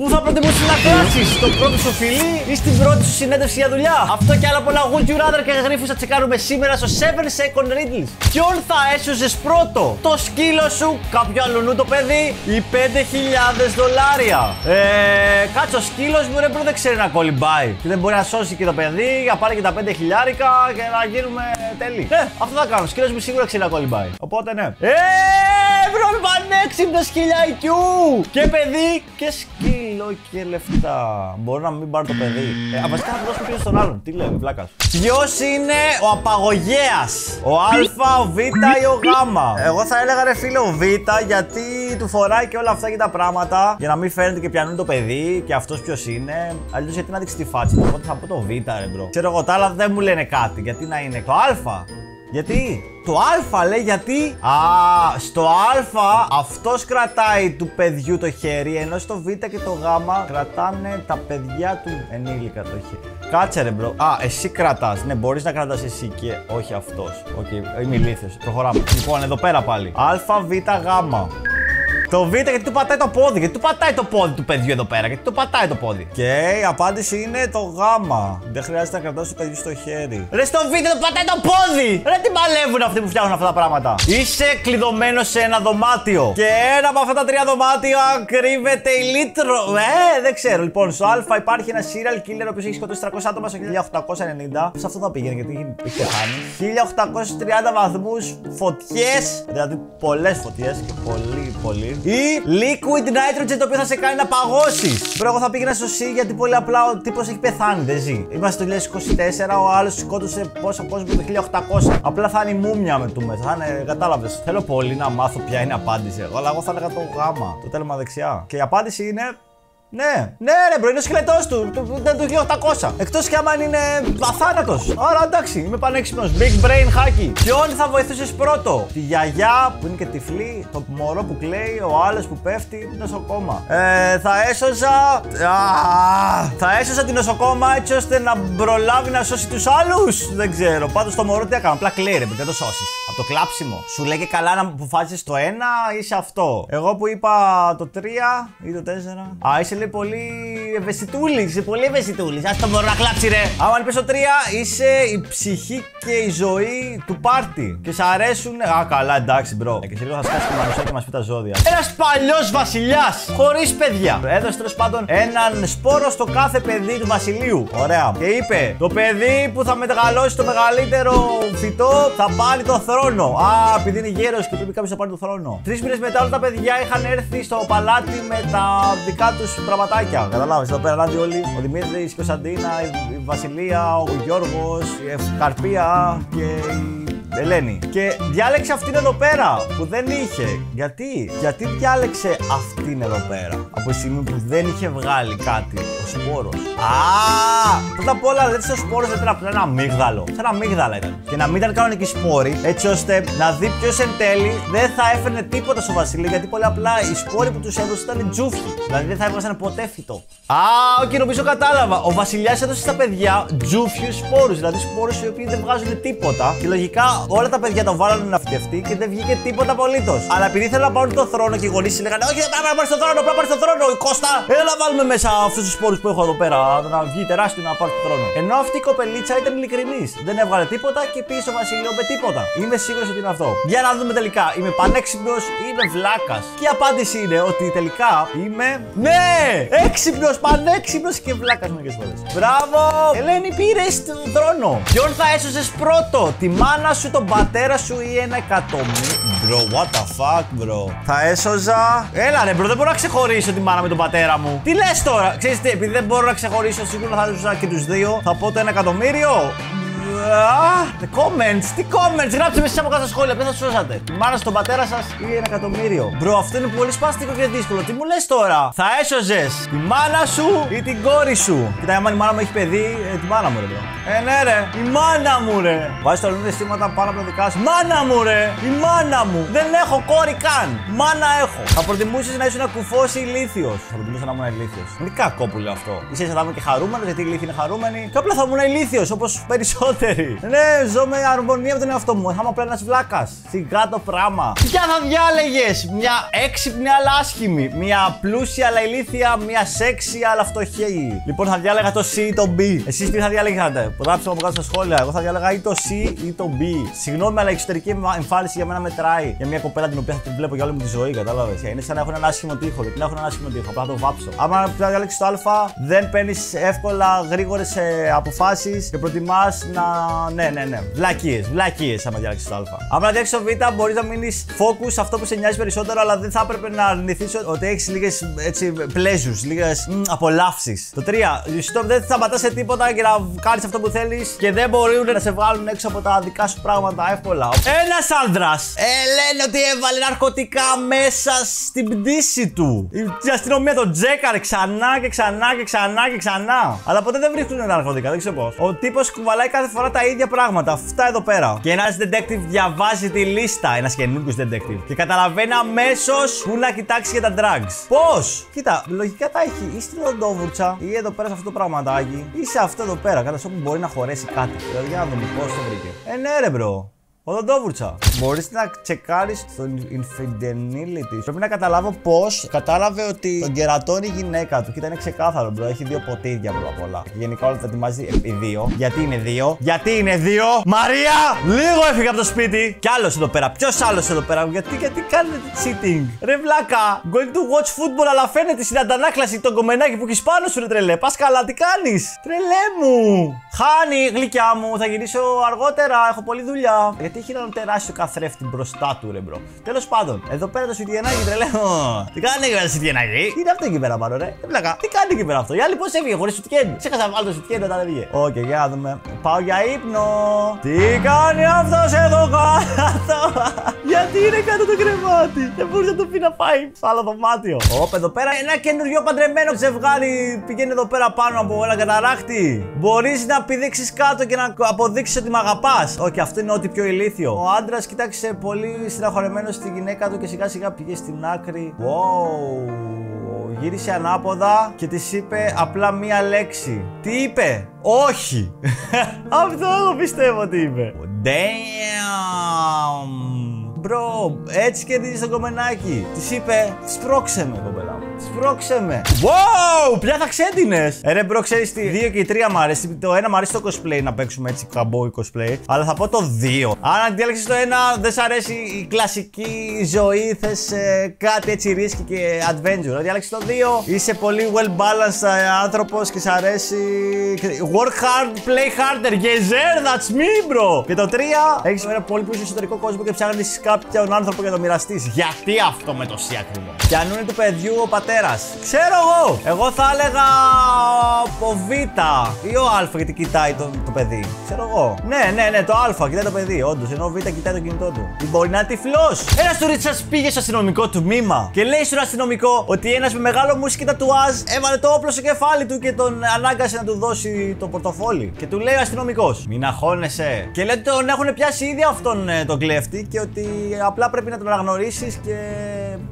Πού θα προτιμούσες να κλάσει, στο πρώτο σου φιλί ή στην πρώτη σου συνέντευξη για δουλειά; Αυτό και άλλα πολλά Would you rather και γρίφους θα τσεκάρουμε σήμερα στο 7 Second Riddles; Ποιον θα έσωζε πρώτο, το σκύλο σου, κάποιο αλλονού το παιδί ή 5.000 δολάρια; Ε, κάτσε ο σκύλος μου ρε bro δεν ξέρει να κολυμπάει. Και δεν μπορεί να σώσει και το παιδί για πάρει και τα 5 χιλιάρικα και να γίνουμε τέλειοι. Ε, αυτό θα κάνω. Ο σκύλος μου σίγουρα ξέρει να κολυμπάει. Οπότε ναι. Ε, bro με πανέξυπνο σκυλιά IQ. Και παιδί και σκύλο σκύλο και λεφτά. Μπορεί να μην πάρει το παιδί. Ε, βασικά θα δώσουμε ποιο στον άλλον. Τι λέει, βλάκας. Ποιος είναι ο απαγωγέας, ο Α, ο Β ή ο Γ; Εγώ θα έλεγα ρε φίλε ο Β γιατί του φοράει και όλα αυτά και τα πράγματα για να μην φαίνεται και πιανούν το παιδί και αυτός ποιος είναι. Αλλιώς γιατί να δείξει τη φάτσα του. Οπότε θα πω το Β, ρε bro. Ξέρω εγώ τα άλλα δεν μου λένε κάτι. Γιατί να είναι το Α. Γιατί; Το Α λέει γιατί; Α, στο Α αυτός κρατάει του παιδιού το χέρι, ενώ στο Β και το Γ κρατάνε τα παιδιά του ενήλικα το χέρι. Κάτσε ρε bro. Α, εσύ κρατάς. Ναι, μπορείς να κρατάς εσύ και όχι αυτός. OK, okay, είμαι ηλίθιος. Προχωράμε. Λοιπόν, εδώ πέρα πάλι. Α, Β, Γ. Το Β γιατί του πατάει το πόδι. Γιατί του πατάει το πόδι του παιδιού εδώ πέρα. Γιατί του πατάει το πόδι. Και η απάντηση είναι το Γ. Δεν χρειάζεται να κρατάς το παιδί στο χέρι. Ρε στο Β του πατάει το πόδι. Ρε τι παλεύουν αυτοί που φτιάχνουν αυτά τα πράγματα. Είσαι κλειδωμένος σε ένα δωμάτιο. Και ένα από αυτά τα τρία δωμάτια κρύβεται η λίτρο. Ε, δεν ξέρω. Λοιπόν, στο Α υπάρχει ένα serial killer ο οποίος έχει σκοτώσει 300 άτομα στο 1890. Σε αυτό θα πήγαινε γιατί έχει πεθάνει. 1830 βαθμούς φωτιές. Δηλαδή πολλές φωτιές και πολύ, πολύ ή liquid nitrogen το οποίο θα σε κάνει να παγώσεις. Μπρο, εγώ θα πήγαινα στο C γιατί πολύ απλά ο τύπος έχει πεθάνει, δεν ζει. Είμαστε το 2024, ο άλλος σκότωσε πόσο κόσμο το 1800. Απλά θα είναι η μούμια με του μέσα. Θα είναι, κατάλαβες. Θέλω πολύ να μάθω ποια είναι η απάντηση. Εγώ, αλλά εγώ θα έλεγα το γάμα, το τέρμα δεξιά. Και η απάντηση είναι ναι, ναι, ρε, bro, είναι ο σκελετός του. Δεν του 1800. Εκτός κι άμα είναι αθάνατος. Άρα εντάξει, είμαι πανέξυπνος. Big brain hacky. Ποιον θα βοηθούσε πρώτο, Τη γιαγιά που είναι και τυφλή, το μωρό που κλαίει, ο άλλος που πέφτει, την νοσοκόμα. Ε, θα έσωζα. Α, θα έσωζα την νοσοκόμα έτσι ώστε να προλάβει να σώσει τους άλλους. Δεν ξέρω. Πάντως το μωρό τι έκανε. Απλά κλαίει, ρε, δεν το σώσεις. Από το κλάψιμο. Σου λέει και καλά να αποφάσισε το ένα ή σε αυτό. Εγώ που είπα το 3 ή το 4. Α, είσαι λέει πολύ ευαισθητούλης. Είσαι πολύ ευαισθητούλης. Ας το μωρό να κλάψει, ρε. Άμα αν το 3, είσαι η ψυχή και η ζωή του πάρτι. Και σ' αρέσουν. Α, καλά, εντάξει, bro. Και σε λίγο θα σκάσει τη μανουσιά και μας πει τα ζώδια. Ένας παλιός βασιλιάς. Χωρίς παιδιά. Έδωσε τέλος πάντων έναν σπόρο στο κάθε παιδί του βασιλείου. Ωραία. Και είπε: Το παιδί που θα μεγαλώσει το μεγαλύτερο φυτό θα πάρει το θρόνο. Α, επειδή είναι γέρος και πρέπει κάποιος να πάρει το θρόνο. Τρεις μήνες μετά όλα τα παιδιά είχαν έρθει στο παλάτι με τα δικά τους πραγματάκια. Καταλάβει εδώ πέρα δηλαδή όλοι. Ο Δημήτρης, η Κωνσταντίνα, η Βασιλεία, ο Γιώργος, η Ευκαρπία και η Ελένη. Και διάλεξε αυτήν εδώ πέρα που δεν είχε. Γιατί, γιατί διάλεξε αυτήν εδώ πέρα. Από τη στιγμή που δεν είχε βγάλει κάτι ο σπόρος. Α! Πρώτα απ' όλα λέτε ο σπόρος ήταν απλά ένα αμύγδαλο. Σαν αμύγδαλα ήταν. Και να μην ήταν κανονική σπόρη, έτσι ώστε να δει ποιος εν τέλει δεν θα έφερνε τίποτα στο Βασίλειο. Γιατί πολύ απλά οι σπόροι που τους έδωσε ήταν τζούφι. Δηλαδή δεν θα έβγαζαν ποτέ φυτό. Α, OK, okay, νομίζω κατάλαβα. Ο Βασιλιάς έδωσε στα παιδιά τζούφιους σπόρους. Δηλαδή σπόρους οι οποίοι δεν βγάζουν τίποτα. Και λογικά όλα τα παιδιά τον βάλανε να φτιαχτεί και δεν βγήκε τίποτα απολύτως. Αλλά επειδή ήθελαν να πάρουν το θρόνο και οι γονείς λέγανε Όχι, δεν πρέπει να πάρει το θρόνο, πρέπει να πάρει το θρόνο. Ε Κώστα, έλα να βάλουμε μέσα αυτούς τους σπόρου που έχω εδώ πέρα. Να βγει τεράστιο να πάρει το θρόνο. Ενώ αυτή η κοπελίτσα ήταν ειλικρινής. Δεν έβγαλε τίποτα και πήγε στο βασίλειο με τίποτα. Είμαι σίγουρος ότι είναι αυτό. Για να δούμε τελικά. Είμαι πανέξυπνος ή είμαι βλάκας. Και η απάντηση είναι ότι τελικά είμαι. Ναι! Έξυπνος, πανέξυπνος και βλάκας μερικές φορές. Μπράβο! Ελένη πήρες τον θρόνο. Ποιον θα έσωσες πρώτο, τη μάνα σου, τον πατέρα σου ή ένα εκατομμύριο. Bro, what the fuck, bro; Θα έσωζα. Έλα, ρε, bro, δεν μπορώ να ξεχωρίσω τη μάνα με τον πατέρα μου. Τι λες τώρα, ξέρεις τι, επειδή δεν μπορώ να ξεχωρίσω, σίγουρα θα έσωζα και τους δύο. Θα πω το ένα εκατομμύριο. The comments, τι comments, γράψτε μέσα από κάτω σχόλια, ποιο θα σώσατε. Τη μάνα στον πατέρα σας ή ένα εκατομμύριο. Μπρο, αυτό είναι πολύ σπαστικό και δύσκολο. Τι μου λες τώρα, θα έσωζες τη μάνα σου ή την κόρη σου; Κοιτάξτε, άμα η μάνα μου έχει παιδί, ε, τη μάνα μου ρε, bro. Ε, ναι, ρε, η μάνα μου, ρε. Βάζεις το λένε αισθήματα πάνω από τα δικά σου. Μάνα μου, ρε, η μάνα μου. Δεν έχω κόρη καν. Μάνα έχω. Θα προτιμούσες να ήσουν κουφός ή ηλίθιος; Θα προτιμούσα να ήμουν ηλίθιος. Είναι κακό που λέω αυτό. Είσαι θα είμαι και χαρούμενος γιατί η ηλίθεια είναι χαρούμενη. Και απλά θα ήμουν ηλίθιος όπως περισσότερο χειρότερη. Ναι, ζω με αρμονία με τον εαυτό μου. Θα είμαι απλά ένα βλάκας. Σιγά το πράγμα. Ποια θα διάλεγες, Μια έξυπνη αλλά άσχημη. Μια πλούσια αλλά ηλίθια. Μια σεξι αλλά φτωχή. Λοιπόν, θα διάλεγα το C ή το B. Εσείς τι θα διάλεγατε; Γράψτε μου από κάτω στα σχόλια. Εγώ θα διάλεγα ή το C ή το B. Συγγνώμη, αλλά η εξωτερική εμφάνιση για μένα μετράει. Για μια κοπέλα την οποία θα την βλέπω για όλη μου τη ζωή, κατάλαβες. Είναι σαν να έχω έναν άσχημο τείχο. Γιατί να έχω έναν άσχημο τείχο. Απλά το βάψω. Άμα διαλέξει το Α, δεν παίρνεις εύκολα γρήγορες αποφάσεις και προτιμάς να. Ναι, ναι, ναι. Βλακίες, βλακίες άμα διαλέξει το Α. Άμα διαλέξει το Β, μπορείς να μείνεις focus αυτό που σε νοιάζει περισσότερο, αλλά δεν θα έπρεπε να αρνηθείς ότι έχεις λίγες έτσι pleasures, λίγες απολαύσεις. Το 3. Στο δεν θα σταματά σε τίποτα για να κάνεις αυτό που θέλεις και δεν μπορούν να σε βγάλουν έξω από τα δικά σου πράγματα εύκολα. Ένας άνδρας ε, λένε ότι έβαλε ναρκωτικά μέσα στην πτήση του. Η αστυνομία τον τσέκαρε ξανά και ξανά και ξανά και ξανά. Αλλά ποτέ δεν βρίσκουν ναρκωτικά, δεν ξέρω πώς. Ο τύπος κουβαλάει κάθε φορά τα ίδια πράγματα. Αυτά εδώ πέρα. Και ένας detective διαβάζει τη λίστα. Ένας καινούργιος detective. Και καταλαβαίνει αμέσως πού να κοιτάξει για τα drugs. Πώς! Κοίτα, λογικά τα έχει ή στην οδοντόβουρτσα ή εδώ πέρα σε αυτό το πραγματάκι ή σε αυτό εδώ πέρα. Κάτι όπου μπορεί να χωρέσει κάτι. Δηλαδή για να δούμε πώς το βρήκε. Ε, ναι, ρε, bro. Οδοντόβουρτσα. Μπορείς να τσεκάρεις το infidelity. Πρέπει να καταλάβω πώς κατάλαβε ότι τον κερατώνει η γυναίκα του. Κοίτα, είναι ξεκάθαρο, bro. Έχει δύο ποτήρια πρώτα απ' όλα. Γενικά όλα τα ετοιμάζει επί δύο. Γιατί είναι δύο; Γιατί είναι δύο; Μαρία! Λίγο έφυγε από το σπίτι. Κι άλλος εδώ πέρα. Ποιος άλλος εδώ πέρα; Γιατί, γιατί κάνετε cheating; Ρε βλάκα. Going to watch football, αλλά φαίνεται στην αντανάκλαση το γκομενάκι που έχεις πάνω σου, ρε τρελέ. Πας καλά, τι κάνεις; Τρελέ μου. Honey, γλυκιά μου. Θα γυρίσω αργότερα. Έχω πολλή δουλειά γιατί έχει έναν τεράστιο καθρέφτη μπροστά του, ρε bro. Τέλος πάντων, εδώ πέρα το σουτιενάκι τρελέ μου. Τι κάνει εκεί πέρα το σουτιενάκι. Τι είναι αυτό εκεί πέρα πάνω, ρε. Τι βλάκα. Τι κάνει εκεί πέρα αυτό; Η άλλη πώς έβγαινε χωρίς σουτιέν. Ξέχασα να βάλω το σουτιέν όταν έβγαινε. Οκ, για να δούμε. Πάω για ύπνο. Τι κάνει αυτός εδώ κάτω; Γιατί είναι κάτω το κρεβάτι; Δεν μπορούσε να το πει να πάει στο άλλο δωμάτιο. Όπ, εδώ πέρα ένα καινούριο παντρεμένο ζευγάρι πηγαίνει εδώ πέρα πάνω από ένα καταράκτη. Μπορείς να πηδήξεις κάτω και να αποδείξεις ότι με αγαπάς. Όχι, αυτό είναι ό,τι πιο ηλίθιο ηλίθιο. Ο άντρας κοίταξε πολύ στεναχωρεμένος στη γυναίκα του και σιγά σιγά πήγε στην άκρη. Wow. Γύρισε ανάποδα και της είπε απλά μία λέξη. Τι είπε, Όχι! Αυτό εγώ πιστεύω ότι είπε. Damn! Μπρο, έτσι κερδίζει το κομμενάκι. Της είπε, σπρώξε με, κομπελά μου. Σπρώξε με. Wow, ποια θα ξέντυνες. Ε, ρε, bro, ξέρεις τι. 2 και 3 μου αρέσει. Το ένα μου αρέσει το cosplay να παίξουμε έτσι cowboy cosplay. Αλλά θα πω το 2. Αν διάλεξε το ένα, δεν σ' αρέσει η κλασική ζωή, θες ε, κάτι έτσι risky και adventure. Αν διάλεξε το 2, είσαι πολύ well balanced ε, άνθρωπος και σ' αρέσει. Work hard, play harder. Yes, that's me, bro. Και το 3, έχεις ένα πολύ πλούσιο εσωτερικό κόσμο και ψάχνεις κάποιον άνθρωπο για να το μοιραστείς. Γιατί αυτό με το C ακριβώς. Ποιανού του παιδιού ο πατέρας. Ξέρω εγώ. Εγώ θα έλεγα ο Β ή ο Α γιατί κοιτάει το, το παιδί. Ξέρω εγώ. Ναι, ναι, ναι, το Α κοιτάει το παιδί. Όντως, ενώ ο Β κοιτάει το κινητό του. Ή μπορεί να είναι τυφλός. Ένας τουρίστας πήγε στο αστυνομικό του μήμα και λέει στον αστυνομικό ότι ένας με μεγάλο μουσική τατουάζ έβαλε το όπλο στο κεφάλι του και τον ανάγκασε να του δώσει το πορτοφόλι. Και του λέει ο αστυνομικός: Μην αγχώνεσαι. Και λέει ότι τον έχουν πιάσει ήδη αυτόν ε, τον κλέφτη και ότι απλά πρέπει να τον αναγνωρίσεις και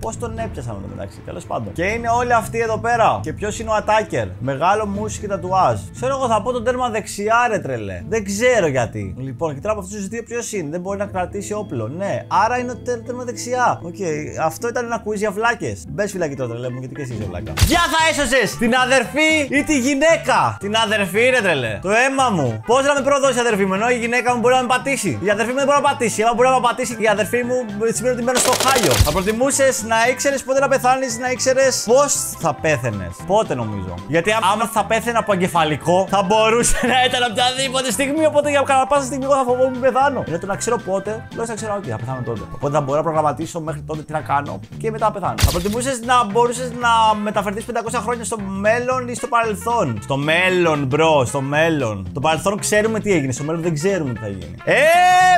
πώς τον έπιασαν εδώ μεταξύ. Τέλος πάντων. Και είναι όλοι αυτοί εδώ πέρα. Και ποιος είναι ο attacker. Μεγάλο μουσική τατουάζ. Ξέρω εγώ θα πω τον τέρμα δεξιά, ρε τρελέ. Δεν ξέρω γιατί. Λοιπόν, κοιτάω από αυτούς τους δύο ποιος είναι; Δεν μπορεί να κρατήσει όπλο. Ναι, άρα είναι το τέρμα δεξιά. OK, okay. αυτό ήταν ένα quiz για βλάκες. Μπες φυλακή τώρα, τρελέ μου, γιατί και εσύ είσαι βλάκα. Ποια θα έσωσες, την αδερφή ή τη γυναίκα; Την αδερφή, ρε τρελέ. Το αίμα μου. Πώς να με προδώσει η αδερφή μου, ενώ η γυναίκα μου μπορεί να με πατήσει. Η αδερφή μου δεν μπορεί να πατήσει. Αν μπορεί να με πατήσει η αδερφή μου, σημαίνει ότι μένω στο χάλιο. Θα προτιμούσες να ήξερες πότε να πεθάνεις, να ήξερες πώς θα πέθαινες. Πότε νομίζω. Γιατί άμα θα πέθαινα από εγκεφαλικό, θα μπορούσε να ήταν οποιαδήποτε στιγμή. Οπότε για κανένα πάσα στιγμή εγώ θα φοβόμουν να πεθάνω. Είναι το να ξέρω πότε, λέω να ξέρω, ότι θα πεθάνω τότε. Οπότε θα μπορώ να προγραμματίσω μέχρι τότε τι να κάνω και μετά πεθάνω. Θα προτιμούσες να μπορούσες να μεταφερθείς 500 χρόνια στο μέλλον ή στο παρελθόν; Στο μέλλον, bro, στο μέλλον. Το παρελθόν ξέρουμε τι έγινε, στο μέλλον δεν ξέρουμε τι θα γίνει. Ε,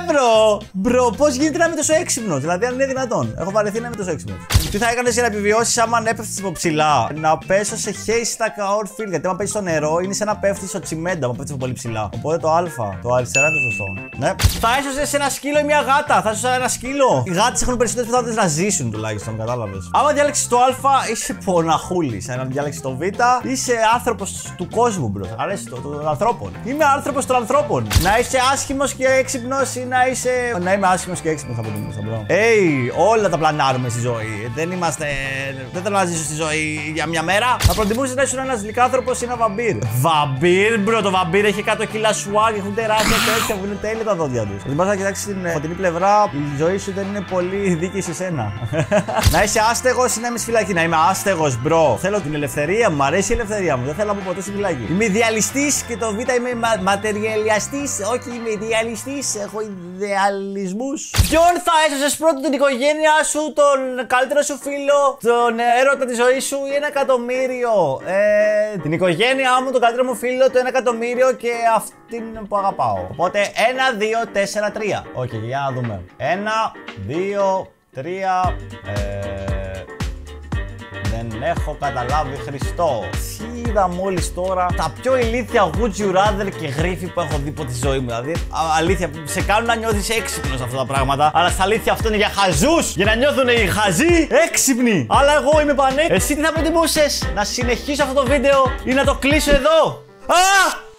bro! Bro, πώς γίνεται να είμαι τόσο έξυπνος, δηλαδή αν είναι δυνατόν. Έχω βαρεθεί να είμαι τόσο έξυπνος. Τι θα έκανες για να επιβιώσεις άμα ανέπεφτε από ψηλά; Να πέσω σε haystack outfield. Γιατί άμα πέσει στο νερό είναι σαν να πέφτει στο τσιμέντο. Άμα πέφτεις από πολύ ψηλά. Οπότε το Α, το αριστερά είναι το σωστό. Ναι. Θα έσωσε ένα σκύλο ή μια γάτα. Θα έσωσε ένα σκύλο. Οι γάτες έχουν περισσότερες πιθανότητες να ζήσουν τουλάχιστον, κατάλαβες. Άμα διάλεξει το Α, είσαι μοναχούλης. Αν διάλεξει το Β, είσαι άνθρωπος του κόσμου, bro. Σ' αρέσει το, των ανθρώπων. Είμαι άνθρωπος των ανθρώπων. Να είσαι άσχημος και έξυπνος ή να είσαι. Να είμαι άσχημος και έξυπνος θα πω bro. Hey, όλα τα πλανάρουμε στη ζωή. Δεν είμαστε. Δεν θέλω να ζήσω στη ζωή για μια μέρα. Θα προτιμούσες να ήσουν ένας λυκάνθρωπος ή ένα βαμπίρ. Βαμπίρ, bro, το βαμπίρ έχει 100 κιλά swag, έχουν τεράστια τέτοια που είναι τέλεια τα δόντια τους. Δεν πα να κοιτάξεις την φωτεινή πλευρά, η ζωή σου δεν είναι πολύ δίκαιη σε σένα. να είσαι άστεγος ή να είμαι φυλακή. Να είμαι άστεγος, bro. Θέλω την ελευθερία μου, αρέσει η ελευθερία μου. Δεν θέλω να πάω ποτέ στη φυλακή. Είμαι ιδεαλιστής και το Β είμαι μα ματεριαλιστής. Όχι, είμαι ιδεαλιστής. Έχω ιδεαλισμούς. Ποιον θα έσωζες πρώτο την οικογένειά σου, τον καλύτερο σου φίλο, τον έρωτα της ζωής σου ή ένα εκατομμύριο. Ε, την οικογένειά μου, τον καλύτερο μου φίλο, το ένα εκατομμύριο και αυτήν που αγαπάω. Οπότε 1, 2, 4, 3. OK, okay, για να δούμε. 1, 2, 3. Ε, δεν έχω καταλάβει Χριστό. Τι είδα μόλις τώρα; Τα πιο ηλίθια would you rather και γρίφοι που έχω δει από τη ζωή μου. Δηλαδή, αλήθεια, σε κάνουν να νιώθεις έξυπνος αυτά τα πράγματα. Αλλά στα αλήθεια αυτό είναι για χαζούς. Για να νιώθουν οι χαζοί έξυπνοι. Αλλά εγώ είμαι πανέ. Εσύ τι θα προτιμούσες, να συνεχίσω αυτό το βίντεο ή να το κλείσω εδώ; Α!